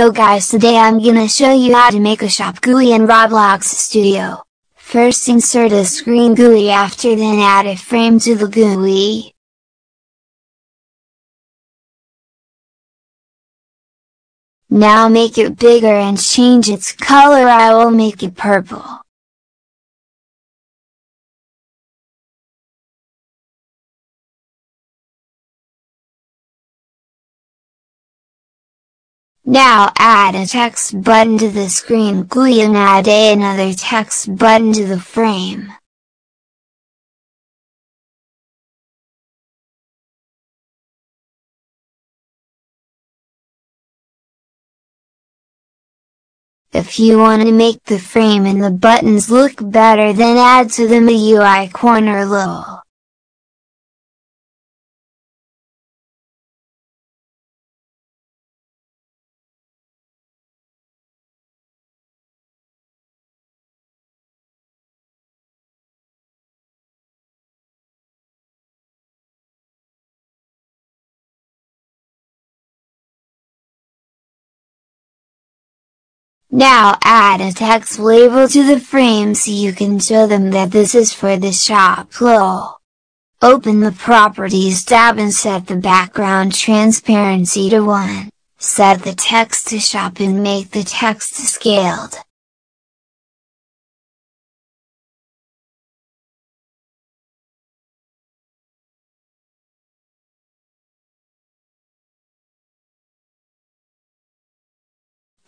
So guys today I'm gonna show you how to make a shop GUI in Roblox Studio. First insert a screen GUI after then add a frame to the GUI. Now make it bigger and change its color I will make it purple. Now add a text button to the screen GUI and add another text button to the frame. If you want to make the frame and the buttons look better then add to them a UI corner logo. Now add a text label to the frame so you can show them that this is for the shop flow. Open the Properties tab and set the background transparency to 1. Set the text to shop and make the text scaled.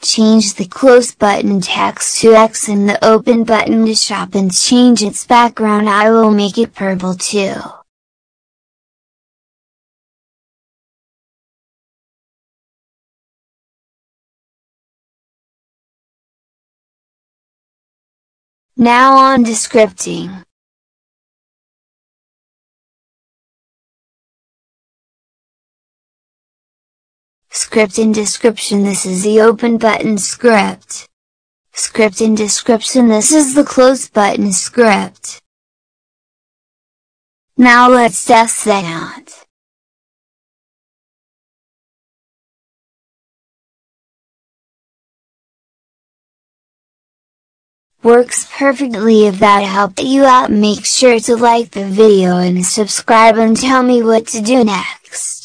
Change the close button text to X and the open button to shop and change its background I will make it purple too. Now on to scripting. Script in description This is the open button script. Script in description This is the close button script. Now let's test that out. Works perfectly if that helped you out make sure to like the video and subscribe and tell me what to do next.